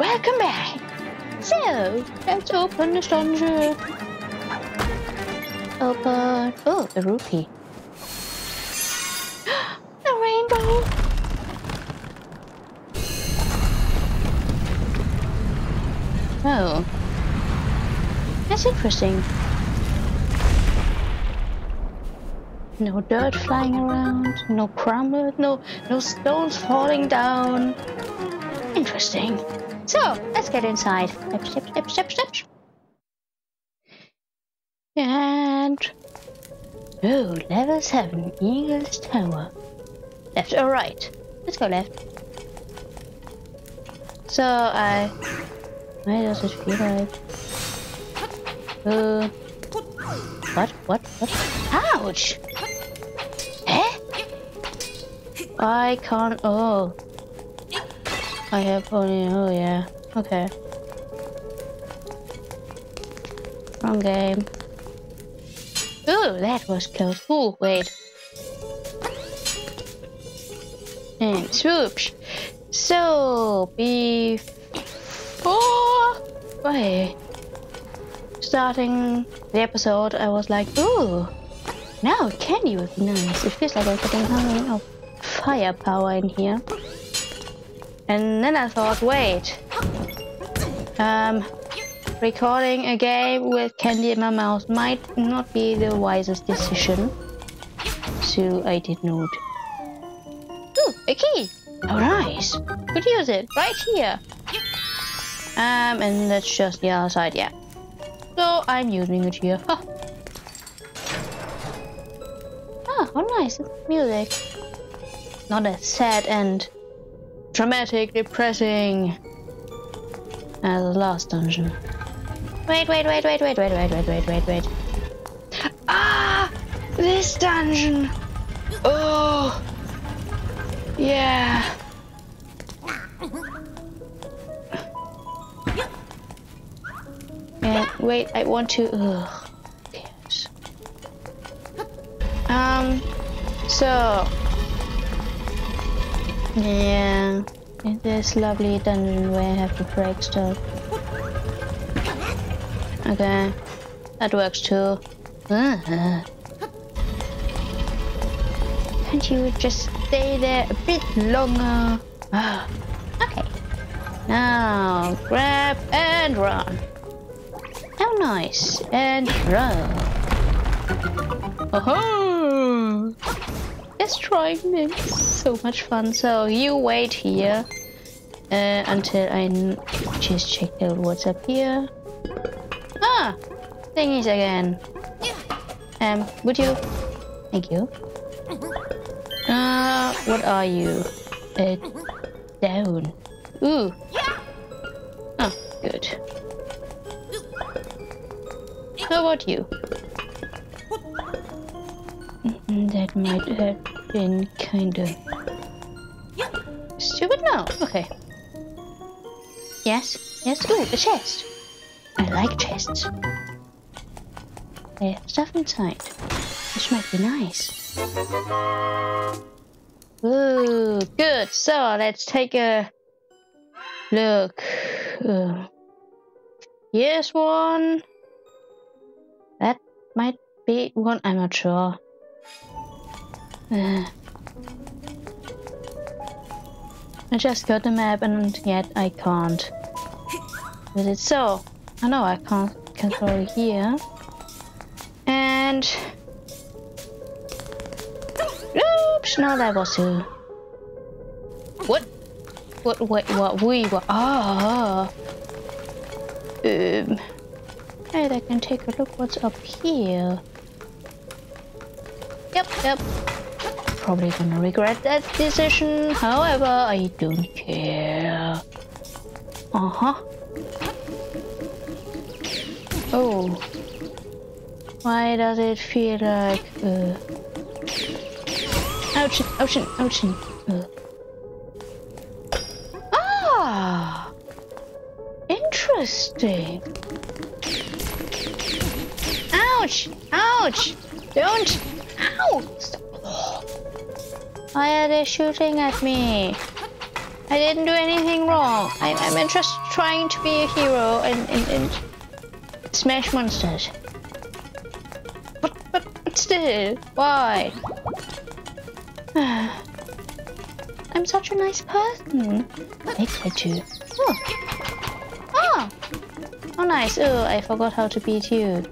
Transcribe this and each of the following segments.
welcome back. So, let's open this dungeon. Open. Oh, a rupee. a rainbow. Oh. That's interesting. No dirt flying around, no crumble, no no stones falling down. Interesting. So, let's get inside. Step, step, step, step, step. And... Oh, level 7, Eagle's Tower. Left or right? Let's go left. So, I... Why does it feel like... Uh... What? What? What? Ouch! Eh? I can't... Oh. I have pony. Oh, yeah. Okay. Wrong game. Oh, that was close. Oh, wait. And swoosh. So, before... Wait. Starting the episode, I was like, ooh, now candy be nice. It feels like I'm a of firepower in here. And then I thought, wait, um, recording a game with candy in my mouth might not be the wisest decision. So I did not. Ooh, a key! Oh, nice. Could use it right here. Um, and that's just the other side, yeah. So I'm using it here. Ah, how nice music. Not a sad and dramatic, depressing as the last dungeon. Wait, wait, wait, wait, wait, wait, wait, wait, wait, wait, wait. Ah! This dungeon! Oh! Yeah! And wait, I want to... Ugh. Yes. Um, so... Yeah, in this lovely dungeon where I have to break stuff. Okay, that works too. Uh. Can't you just stay there a bit longer? Okay. Now, grab and run. How nice. And run. Oh! Destroying them. So much fun. So you wait here uh, until I just check out what's up here. Ah! Thingies again. Um, would you? Thank you. Uh, what are you? Uh, down. Ooh. Oh, good. How about you? That might have been kinda stupid. No, okay. Yes, yes. Ooh, a chest. I like chests. There's stuff inside. This might be nice. Ooh, good. So let's take a look. Uh, one. That might be one, I'm not sure. I just got the map and yet I can't visit. So, I know I can't control here. And... Oops, no that was two. What? What, wait, what, we, what, ah. Um... Hey, I can take a look what's up here. Yep, yep. Probably gonna regret that decision. However, I don't care. Uh-huh. Oh. Why does it feel like... Uh... Ocean, ocean, ocean. Uh... Ah! Interesting. Ouch! Ouch! Don't! Why are they shooting at me? I didn't do anything wrong. I, I'm just trying to be a hero and, and, and smash monsters. But, but, but still, why? I'm such a nice person. I try to. Oh. Oh. Oh, nice. Oh, I forgot how to beat you.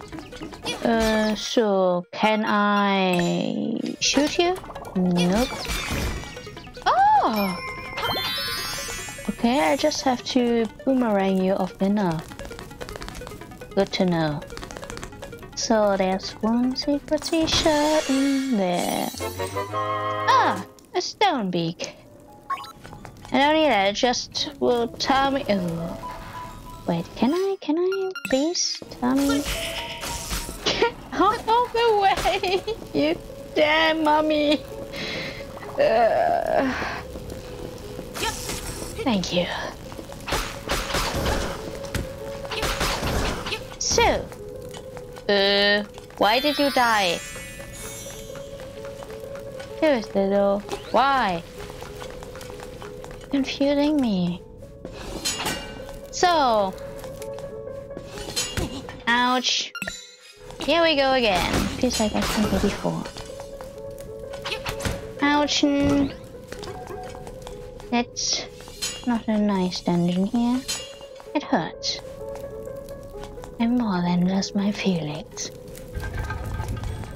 Uh, so can I shoot you? Nope. Oh. Okay, I just have to boomerang you off enough. Good to know. So there's one secret t-shirt in there. Ah, a stone beak. I don't need that, just will tell me. Oh. Wait, can I, can I please tell me? Get out of the way, you damn mummy. Uh, thank you. So, uh, why did you die? Seriously though, why? Confusing me. So, ouch. Here we go again. Feels like I've seen it before. Ouch. That's not a nice dungeon here. It hurts. And more than just my feelings.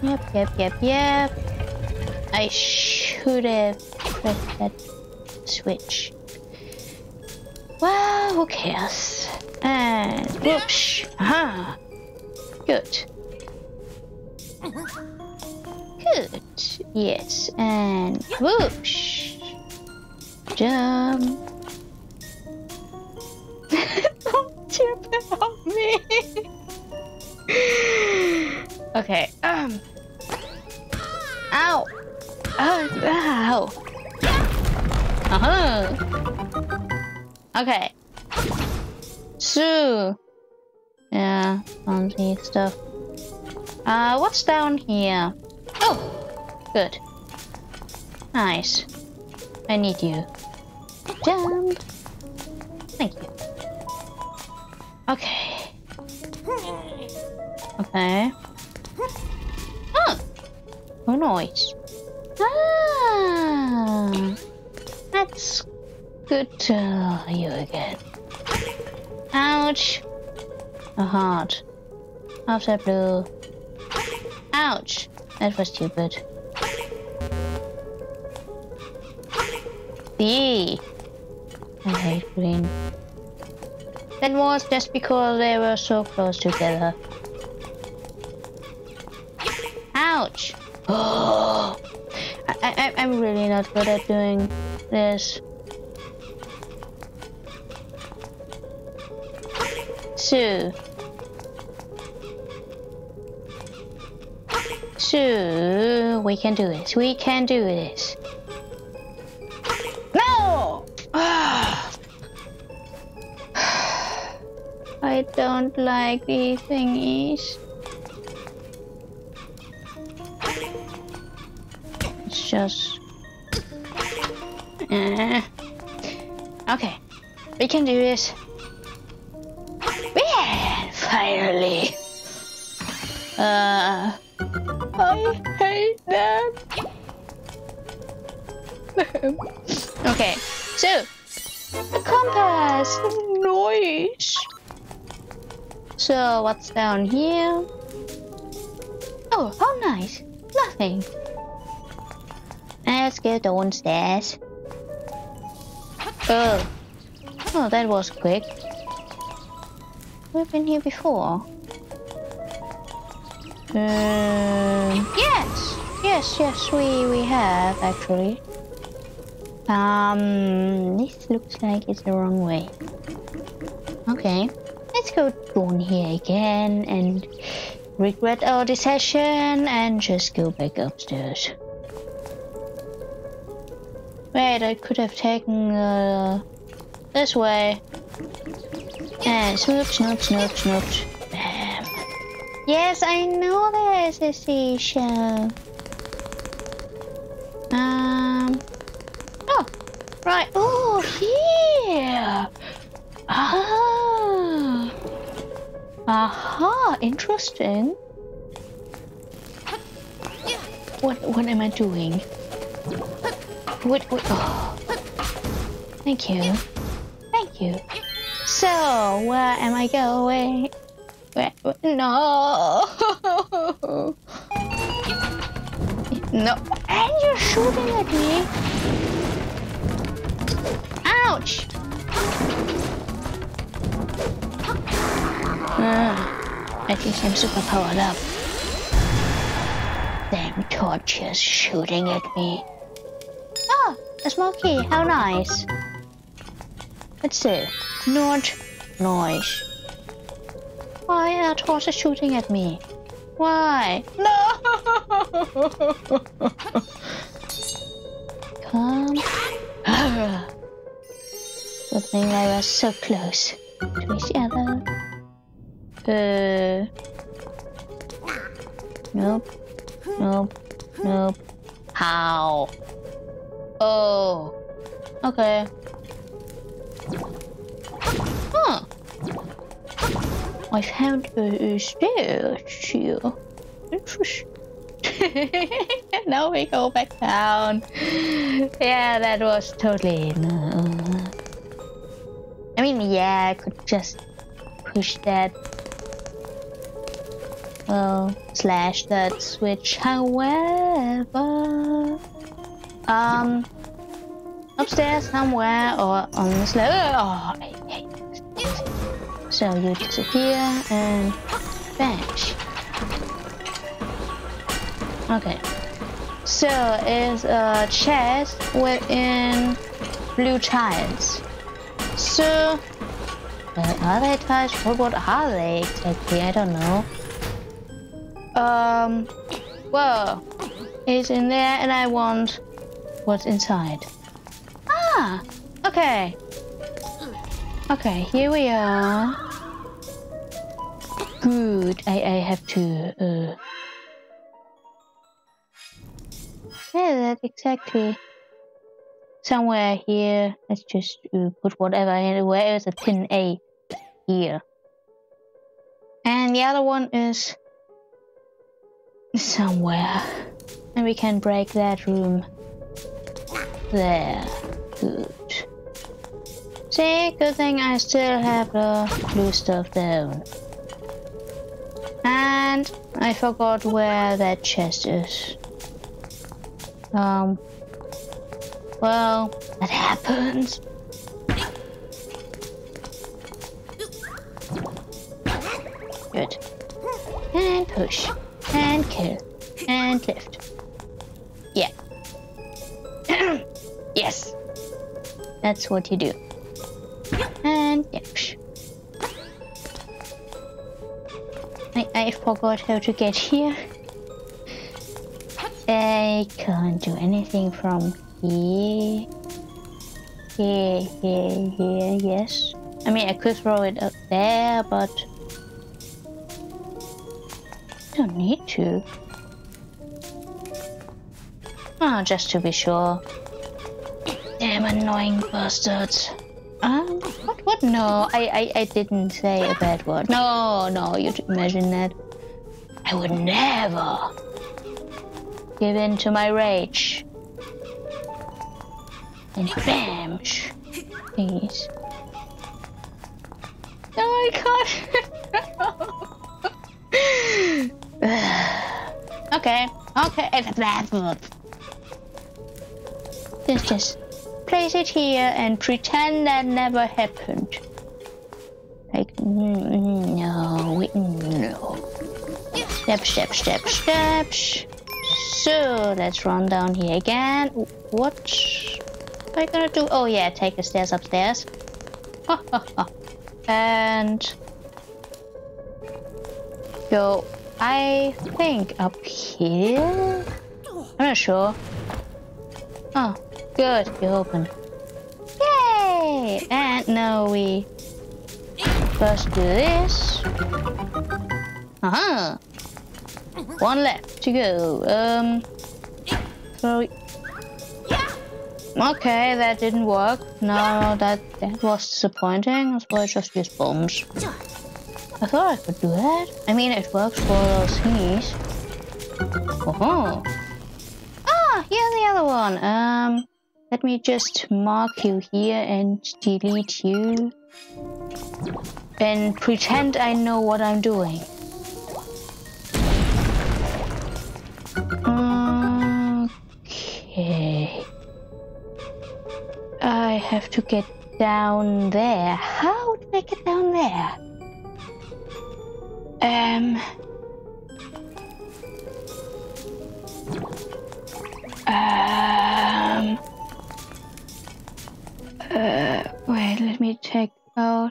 Yep, yep, yep, yep. I should have pressed that switch. Well, who cares? And whoosh! Aha! Good. Good. Yes, and whoosh! Jump. Don't tip on me. okay. Um. Ow. Oh, ow. Uh huh. Okay. So. Yeah, fancy stuff. Uh, what's down here? Oh, good. Nice. I need you. Jump. Thank you. Okay. Okay. Oh. Oh, noise. Ah. That's good to you again. Ouch. A heart. After blue. Ouch. That was stupid. Green. That was just because they were so close together. Ouch! I, I, I'm really not good at doing this. So, so we can do this. We can do this. Don't like these thingies. It's just uh, okay, we can do this. Yeah, finally. Uh, I hate them. okay, so the compass, noise. So what's down here? Oh, how nice. Nothing. Let's go downstairs. Oh. Oh, that was quick. We've been here before. Uh, yes, yes, yes, we we have actually. Um, this looks like it's the wrong way. Okay, go down here again and regret our decision and just go back upstairs. Wait, I could have taken uh, this way. And snoop, snoop, snoop, snoop. Bam. Yes, I know there's a seashell. Um. Oh, right. Oh, here. Aha, interesting. What what am I doing? What what oh. Thank you. Thank you. So where am I going? Where, where no No and you're shooting at me. Ouch! I think I'm super powered up. Damn torches shooting at me. Oh, a small key. How nice. Let's see. Not noise. Why are torches shooting at me? Why? No! Come. Good thing I was so close to each other. Uh. Nope. Nope. Nope. How? Oh. Okay. Huh. I found a, a statue. Interesting. now we go back down. Yeah, that was totally no. I mean, yeah, I could just push that slash that switch. However, um, upstairs somewhere or on the slope. Oh, hate this. So you disappear and vanish. Okay. So is a chest within blue tiles. So, uh, are they tiles? What, what are they exactly? I don't know. Um, well, it's in there and I want what's inside. Ah, okay. Okay, here we are. Good, I, I have to, uh... Yeah, that's exactly somewhere here. Let's just uh, put whatever in. Where is a pin A? Here. And the other one is somewhere. And we can break that room. There. Good. See, good thing I still have the blue stuff down. And I forgot where that chest is. Um, well, that happens. Good. And push and kill and lift. Yeah. yes. That's what you do. And yeah. I, I forgot how to get here. I can't do anything from here. Here, here, here, yes. I mean, I could throw it up there, but don't need to. Oh, just to be sure. Damn annoying bastards. Um, what, what? No, I, I, I didn't say a bad word. No, no, you imagine that. I would never give in to my rage. And bam! Please. No, I can't. okay, okay, it's that's good. Let's just place it here and pretend that never happened. Like, mm, no, no. Step, step, step, steps. So, let's run down here again. What am I gonna do? Oh yeah, take the stairs upstairs. and go, I think up here? I'm not sure. Oh, good, you open. Yay! And now we first do this. Uh-huh. One left to go. Um, Okay, that didn't work. No, that, that was disappointing. That's why I just use bombs. I thought I could do that. I mean, it works for those thingies. Oh. Ah, here's the other one. Um, let me just mark you here and delete you. And pretend I know what I'm doing. Okay. I have to get down there. How did I get down there? Um. Um. Uh, wait, let me check out.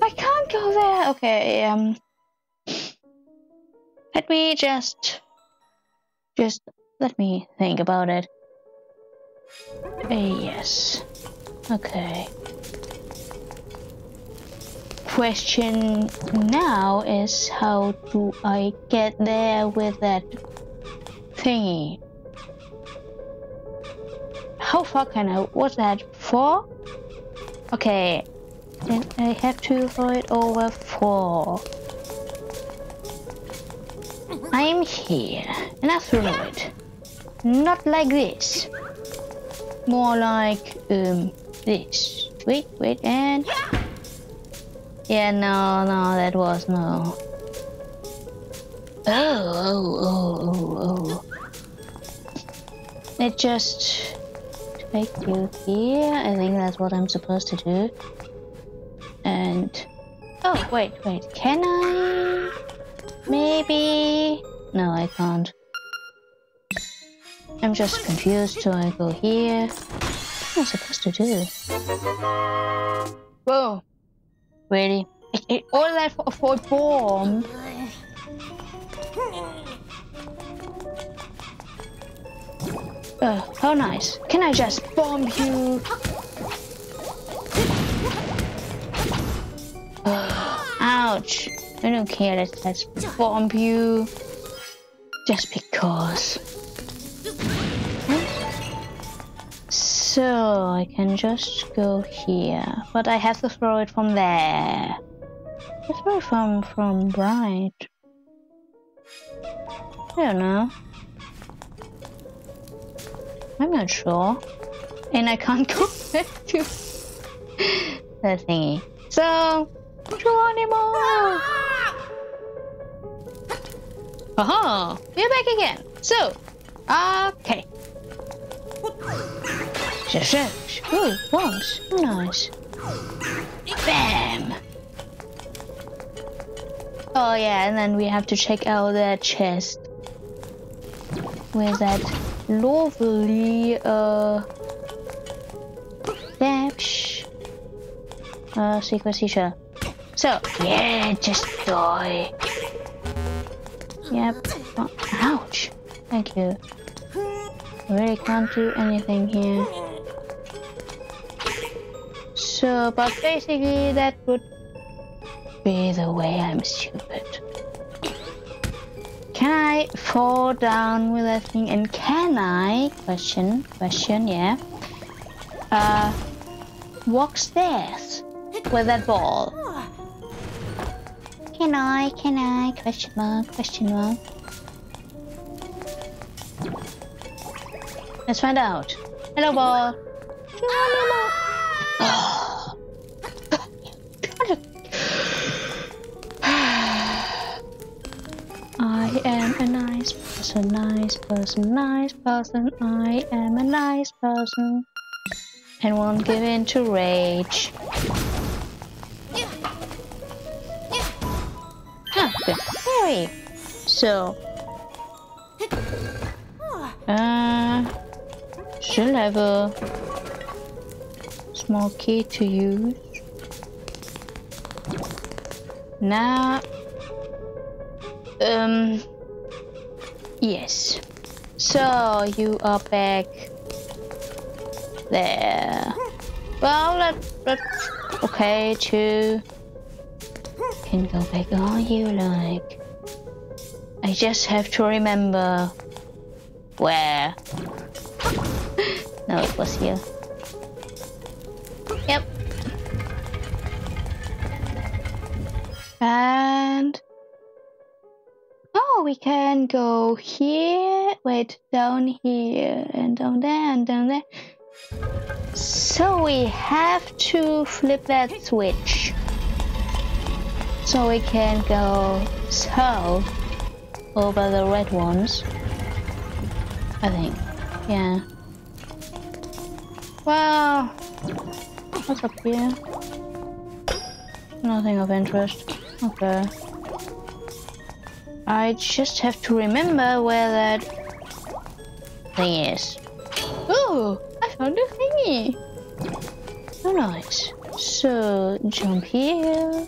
I can't go there. Okay, um. Let me just. Just let me think about it. Uh, yes. Okay question now is how do I get there with that thingy? How far can I? What's that? Four? Okay. Then I have to throw it over four. I'm here and I throw it. Not like this. More like um this. Wait, wait, and yeah, no, no, that was no. Oh, oh, oh, oh, oh. It just take you here. I think that's what I'm supposed to do. And oh, wait, wait. Can I? Maybe. No, I can't. I'm just confused. So I go here. What am I supposed to do? Whoa. Really? All that for, for bomb. Oh, how nice. Can I just bomb you? Ouch. I don't care. Let's, let's bomb you. Just because. So I can just go here, but I have to throw it from there. Let's throw it from from right. I don't know. I'm not sure, and I can't go back to the thingy. So, Geronimo! Aha! We're back again. So, okay. Ooh, bombs. Nice. Bam! Oh yeah, and then we have to check out that chest. Where's that lovely, uh... Dash. Uh, secret teacher. So, yeah, just die. Yep. Oh, ouch. Thank you. Really can't do anything here. So, but basically that would be the way I'm stupid. Can I fall down with that thing? And can I, question, question, yeah, uh, walk stairs with that ball? Can I, can I, question mark, question mark. Let's find out. Hello, ball. I person, nice person, nice person. I am a nice person. And won't give in to rage. Huh, good. So. Uh, she'll have a small key to use. Now, um, yes. So you are back there. Well, let let okay two can go back all you like. I just have to remember where. no, it was here. Yep. And oh, we can go here. Wait, down here and down there and down there. So we have to flip that switch. So we can go south over the red ones. I think. Yeah. Well, what's up here? Nothing of interest. Okay. I just have to remember where that thing is. Oh, I found a thingy. Nice. So, jump here.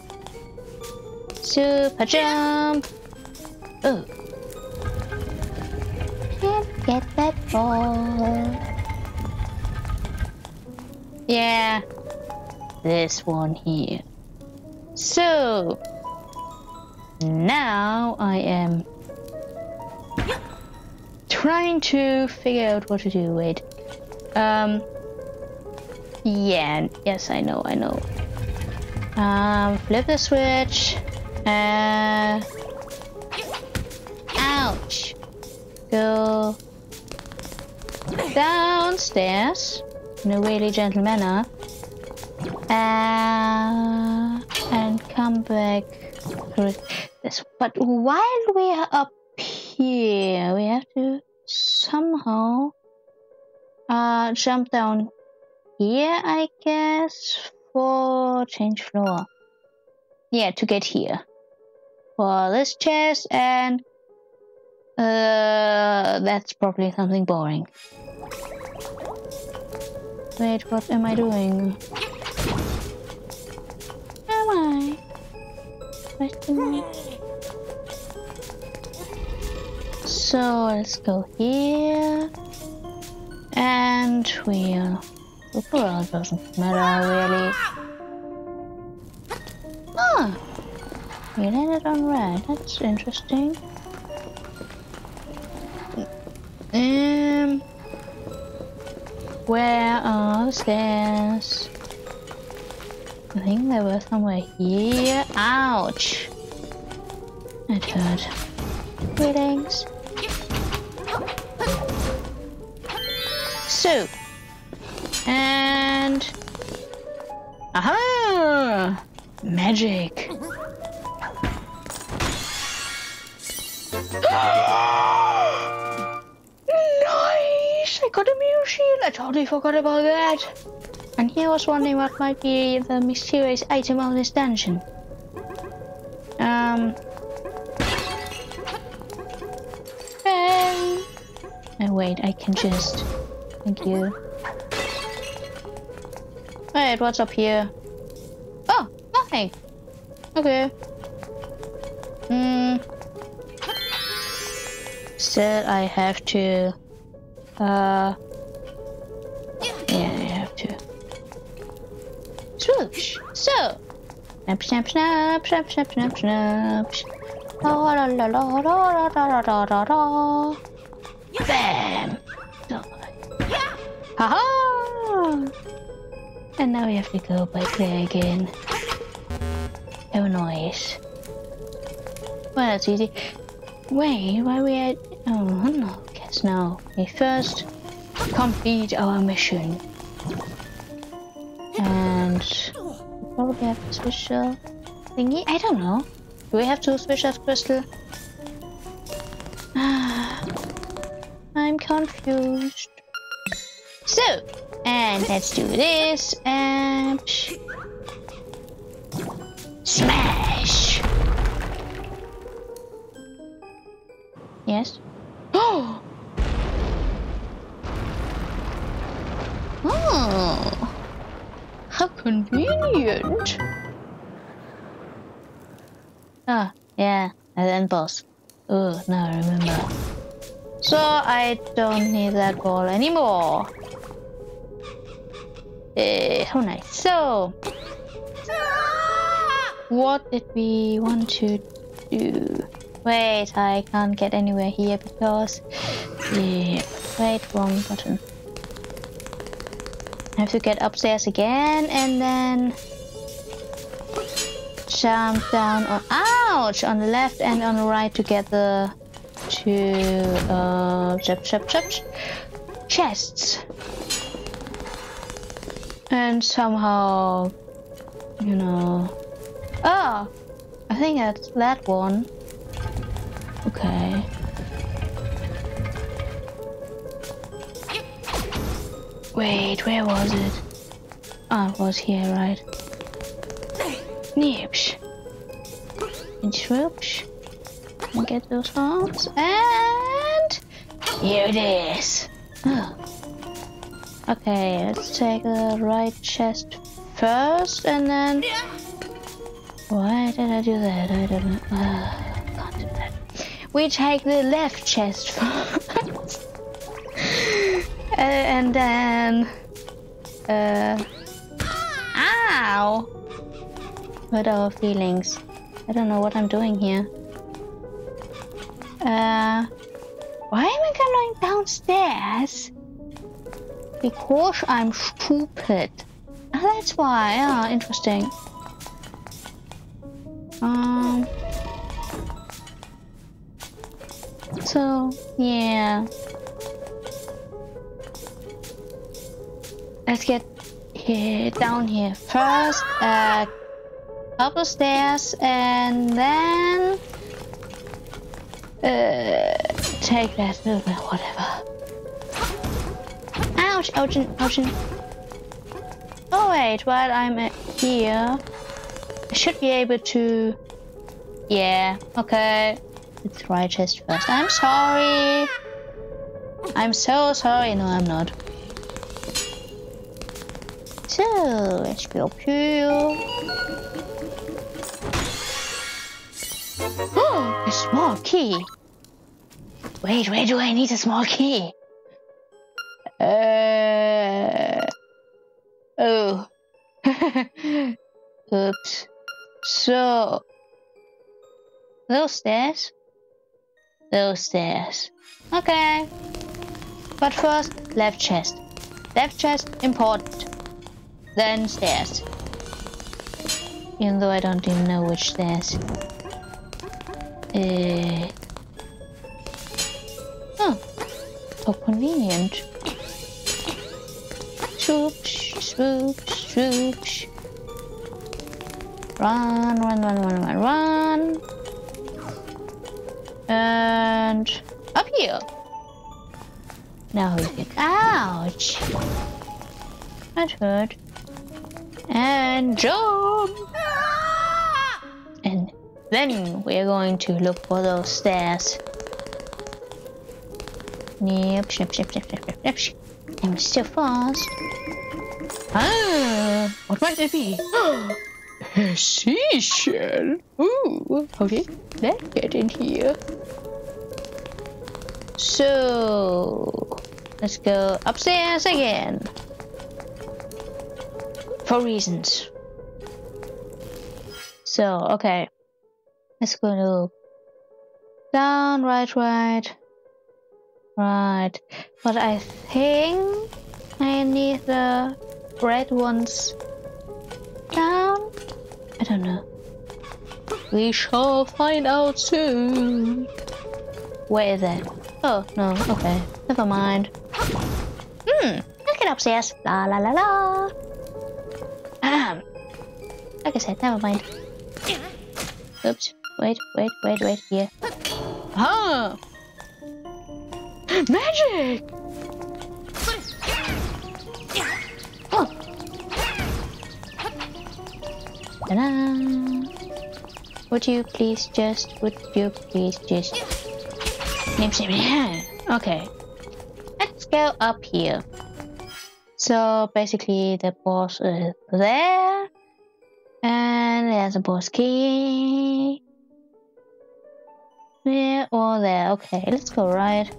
Super jump. Oh. Can't get that ball. Yeah. This one here. So, now I am trying to figure out what to do. Wait. Um. Yeah. Yes, I know. I know. Um. Flip the switch. Uh. Ouch. Go downstairs in a really gentle manner. Uh, and come back this. But while we are up here, we have to somehow uh, jump down here, I guess, for change floor. Yeah, to get here. For this chest and uh, that's probably something boring. Wait, what am I doing? Am I? Question So let's go here. And we'll around, doesn't matter really. Ah! We landed on red, that's interesting. Um, where are the stairs? I think they were somewhere here. Ouch! It hurt. Greetings. So, and aha, magic. nice! I got a mirror shield. I totally forgot about that. And here was wondering what might be the mysterious item of this dungeon. Um. Hey. And wait, I can just. Thank you. Wait, what's up here? Oh, nothing. Okay. Hmm. Still, I have to uh. Yeah, I have to. Swoosh! So! Snap, snap, snap, snap, snap, snap, snap. La la la la la la la la la la. Bam! Haha! And now we have to go by there again. Oh, nice. Well, that's easy. Wait, why we at... Oh, no. Guess now. We first complete our mission. Probably have the thingy? I don't know. Do we have to switch that crystal? I'm confused. So, and let's do this and smash. Yes. Convenient. Ah, yeah, and then boss. Oh, now I remember. So I don't need that ball anymore. Uh, how nice. So, what did we want to do? Wait, I can't get anywhere here because... Yeah, wait, wrong button. I have to get upstairs again and then... jump down on ouch on the left and on the right together to uh jump, jump, jump, chests. And somehow you know oh I think that's that one. Okay. Wait where was it? Oh it was here right Nips. And swoops. And get those hearts. And here it is. Okay, let's take the right chest first and then. Why did I do that? I don't know. Uh, can't do that. We take the left chest first. and then. Uh. Ow! What our feelings? I don't know what I'm doing here. Uh, why am I going downstairs? Because I'm stupid. Oh, that's why. Yeah, interesting. Um. So, yeah. Let's get here, down here. First, uh, up the stairs and then uh, take that whatever. Ouch! Ouch! Ouch! Oh wait, while I'm here, I should be able to. Yeah. Okay. Let's right chest first. I'm sorry. I'm so sorry. No, I'm not. So let's go up a small key. Wait, where do I need a small key? Uh. Oh. Oops. So. Those stairs? Those stairs. Okay. But first, left chest. Left chest, important. Then stairs. Even though I don't even know which stairs. Uh, oh, how convenient. Swoosh, swoosh, swoosh. Run, run, run, run, run, run. And up here. Now we can. Ouch! That hurt. And jump! Then we're going to look for those stairs. Yep, snip, snip, snip, snip, snip, snip. I'm so fast. Ah, what might it be? A seashell. Ooh, okay, let's get in here. So, let's go upstairs again. For reasons. So, okay. Let's go down, right, right, right. But I think I need the red ones down. I don't know. We shall find out soon. Where is it? Oh, no, okay. Never mind. Hmm, let's get upstairs. La la la la. Um, like I said, never mind. Oops. Wait, wait, wait, wait, here. Huh! Magic! Oh! Ta-da! Would you please just, would you please just... Okay. Let's go up here. So basically the boss is there. And there's a boss key. There or there. Okay, let's go right.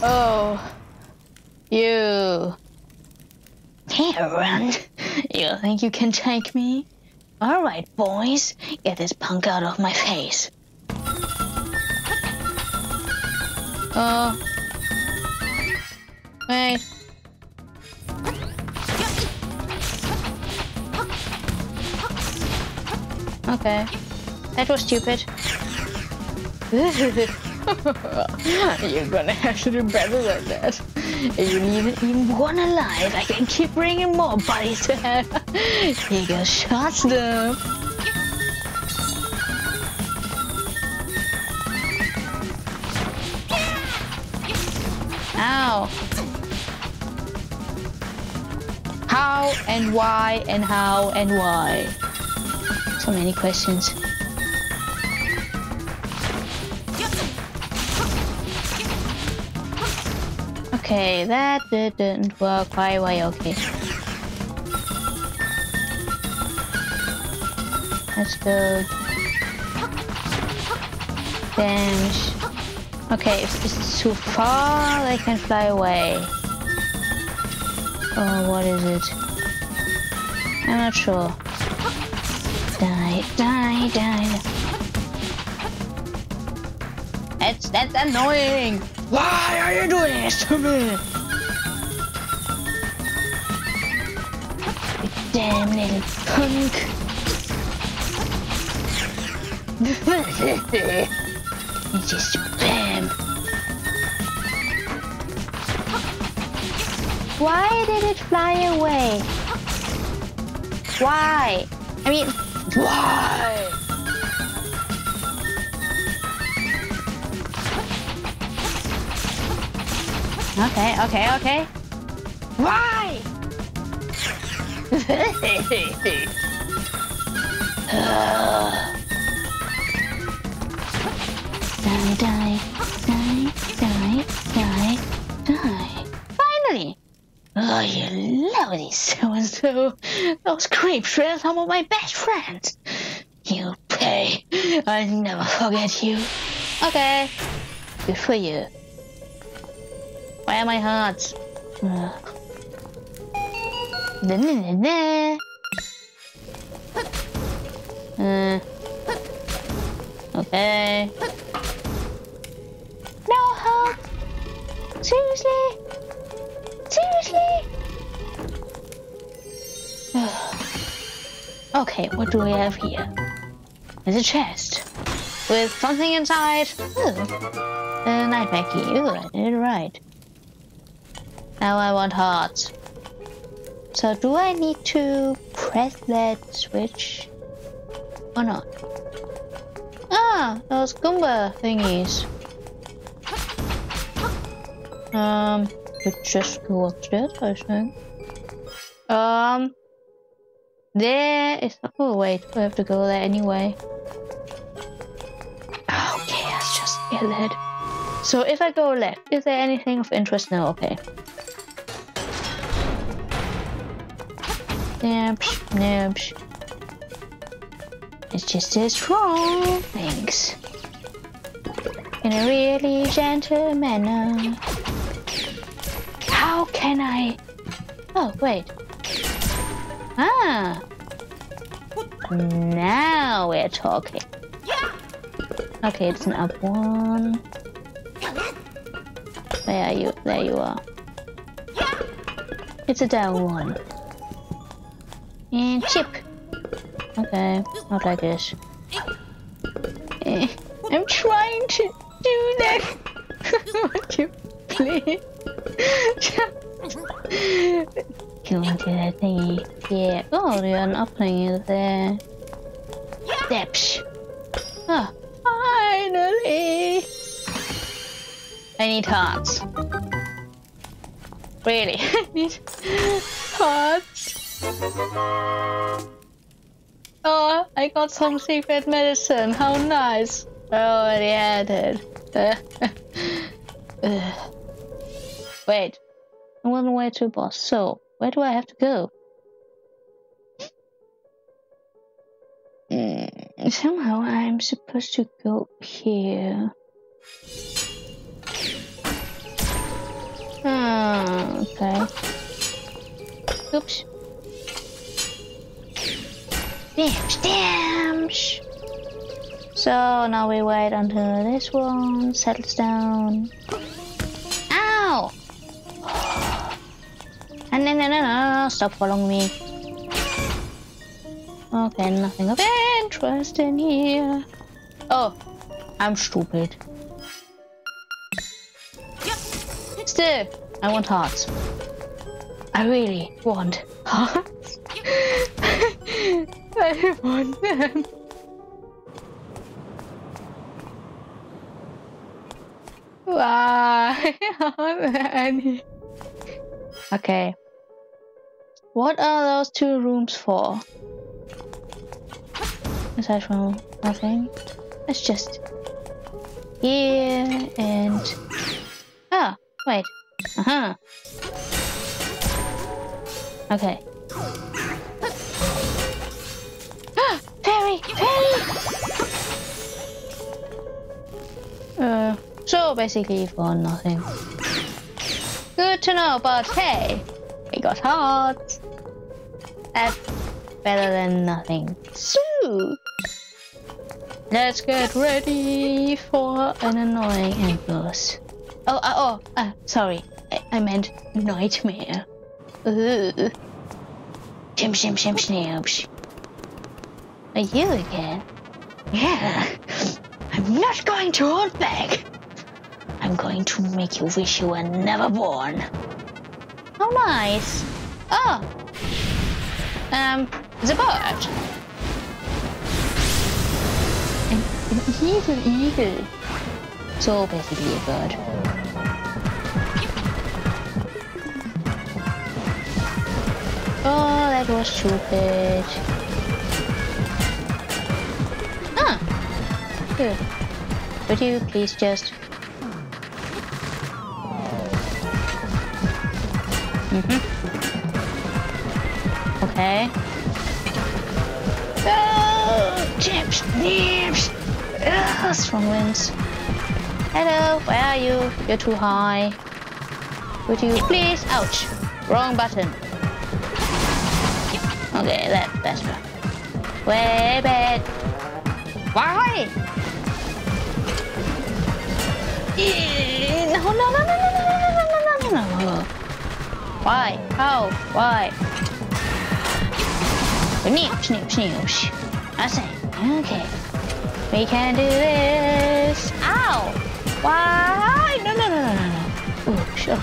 Oh, you. Can't run. You think you can take me? Alright, boys. Get this punk out of my face. Uh, oh. Wait. Okay. That was stupid. You're gonna have to do better than that. You need even one alive, I can keep bringing more bodies to have. Here goes shots them. Ow. How and why and how and why. So many questions. Okay, that didn't work quite well. Okay. Let's go. Damage. Okay, if this is too far, they can fly away. Oh, what is it? I'm not sure. Die, die, die. That's, that's annoying! Why are you doing this to me? Damn little punk. it's just spam. Why did it fly away? Why? I mean, why? Okay, okay, okay. Why? die, die, die, die, die, die. Finally! Oh, you lovely so-and-so. Those creeps were some of my best friends. You pay. I'll never forget you. Okay. Good for you. Where are my hearts? Uh. Uh. Okay. No help! Seriously? Seriously? okay, what do we have here? There's a chest with something inside. Oh, a night key. Ooh, I did it right. Now I want hearts. So do I need to press that switch or not? Ah, those Goomba thingies. Um, you just go upstairs, I think. Um, there is. Oh wait, we have to go there anyway. Okay, let's just get ahead. So if I go left, is there anything of interest? No, okay. Nibs, nibs. It's just as strong. Thanks. In a really gentle manner. How can I? Oh, wait. Ah. Now we're talking. Okay, it's an up one. Where are you? There you are. It's a down one. And chip. Okay, not like this. Eh, I'm trying to do that. Would you please? Go into that thingy. Yeah. Oh, the an opening is there. Steps. Oh, finally. I need hearts. Really, I need hearts. Oh, I got some secret medicine. How nice. I already had it. Wait. I'm way to boss. So, where do I have to go? Mm, somehow I'm supposed to go here. Hmm, okay. Oops. Damn, damn. So now we wait until this one settles down. Ow! Ah, and no, no, no, no, stop following me. Okay, nothing of interest in here. Oh, I'm stupid. Still, I want hearts. I really want hearts. I want them. Why? Okay. What are those two rooms for? Aside from nothing. Let's just here and ah wait uh huh okay uh so basically for nothing good to know but hey we got hearts that's better than nothing so Let's get ready for an annoying endless. Oh, uh, oh, uh, sorry. I, I meant nightmare. Ugh. Shim shim shim snoops. Are you again? Yeah. I'm not going to hold back. I'm going to make you wish you were never born. How nice. Oh. Um, the bird. He's an eagle. So basically a bird. Oh, that was stupid. Good. Would you please just... Mm-hmm. Okay. Oh, chips, nips! Ugh, strong winds. Hello, where are you? You're too high. Would you please? Ouch. Wrong button. Okay, that's better. Way bad. Why? No, no, no, no, no, no, no, no, no, no, no. Why? How? Why? Sneak, sneak, sneak. I say, okay. We can do this. Ow! Why? No, no, no, no, no, no. Ooh, sure.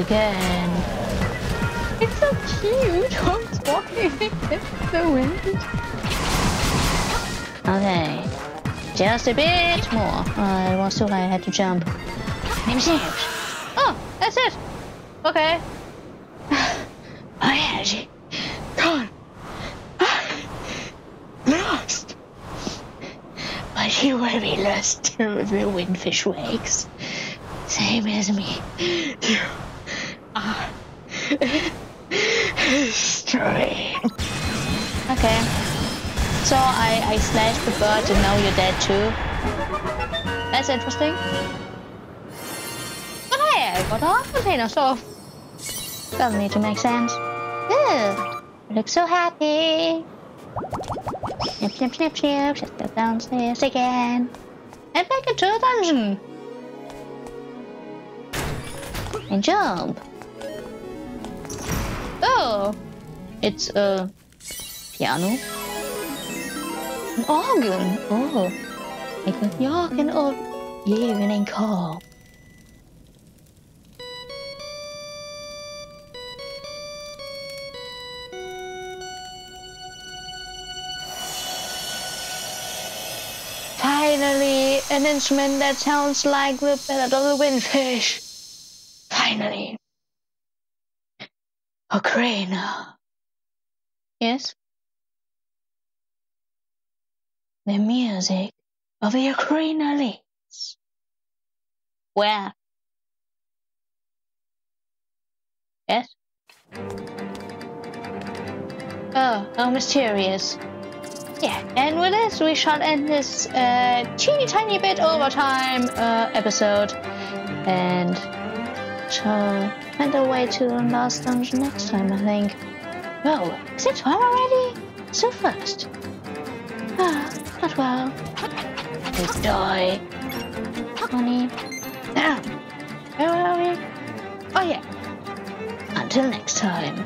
Again. It's so cute. Hogs walking against the wind. Okay. Just a bit more. It was too high. I had to jump. Name Oh, that's it. Okay. My energy. Gone. Lost. But you will be lost to the Windfish wakes. Same as me. You are destroyed. Okay. So I, I slashed the bird and now you're dead too. That's interesting. But hey, I got a container, so doesn't need to make sense. Ew, look so happy. Snip, snip, snip, snip. Just go downstairs again. And back into the dungeon. And jump. Oh, it's a piano. Organ. Oh, ik een jagen op leven en call. Finally, an instrument that sounds like the ballad of the Windfish. Finally. Ocarina. Yes? The music of the Ocarina Lakes. Where? Yes? Oh, how mysterious. Yeah, and with this, we shall end this uh, teeny tiny bit overtime uh, episode and shall find our way to the last dungeon next time, I think. Oh, is it time already? So fast. Ah, not well. We die. Honey. Now, where are we? Oh yeah. Until next time.